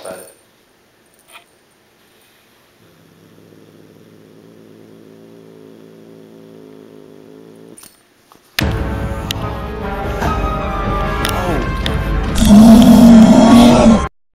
about it.